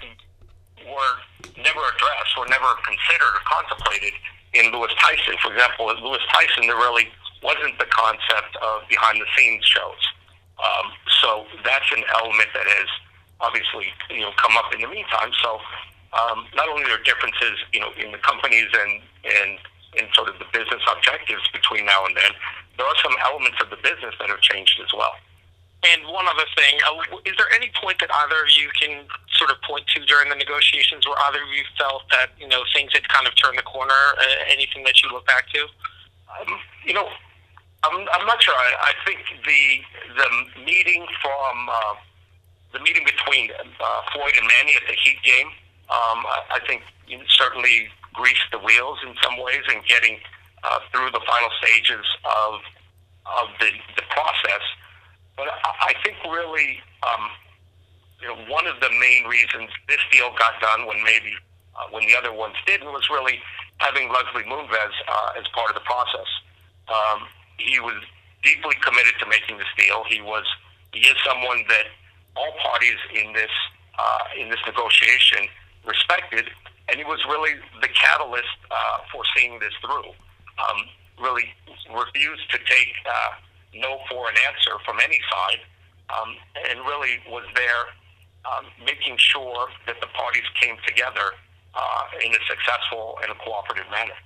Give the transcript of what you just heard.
were never addressed, were never considered or contemplated in Lewis Tyson. For example, at Lewis Tyson, there really wasn't the concept of behind the scenes shows. Um, so that's an element that has obviously you know come up in the meantime. So um, not only are there differences you know in the companies and and in sort of the business objectives between now and then, there are some elements of the business that have changed as well. And one other thing, uh, is there any point that either of you can sort of point to during the negotiations where either of you felt that you know things had kind of turned the corner? Uh, anything that you look back to? Um, you know, I'm, I'm not sure. I, I think the the meeting from uh, the meeting between uh, Floyd and Manny at the Heat game, um, I, I think certainly greased the wheels in some ways in getting uh, through the final stages of of the the process. But I, I think really, um, you know, one of the main reasons this deal got done when maybe uh, when the other ones didn't was really having Les Moonves uh, as part of the process. Um, he was deeply committed to making this deal. He was he is someone that all parties in this uh, in this negotiation respected, and he was really the catalyst uh, for seeing this through. Um, really refused to take uh, no for an answer from any side, um, and really was there um, making sure that the parties came together uh, in a successful and a cooperative manner.